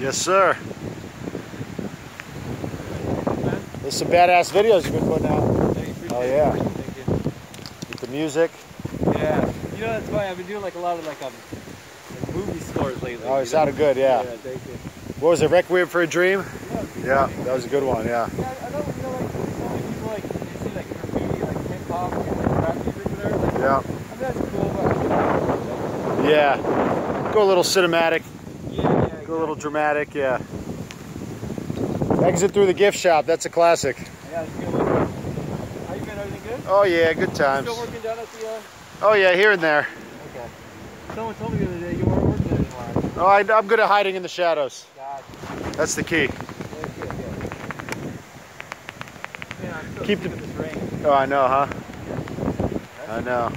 Yes, sir. There's some badass videos you've been putting out. Oh, yeah. With the music. Yeah. You know, that's funny. I've been doing like a lot of like um like movie scores lately. Oh, it you know? sounded good, yeah. Yeah, thank you. What was it, Requiem for a Dream? Yeah, Yeah, that was a good one, yeah. Yeah, I know, you know, like, so many people, like, they see, like, graffiti, like, hip-hop, and, like, rap music, whatever, like, Yeah. I mean, that's cool, but, Yeah. Go a little cinematic, a little dramatic, yeah. Exit through the gift shop, that's a classic. Yeah, it's good. How you been? Everything good? Oh yeah, good times. Still working down at the, uh, Oh yeah, here and there. okay. Someone told me the other day you weren't working anymore. Oh, I, I'm good at hiding in the shadows. God, That's the key. very good, yeah. Man, I'm so Keep the- of this rain. Oh, I know, huh? I know.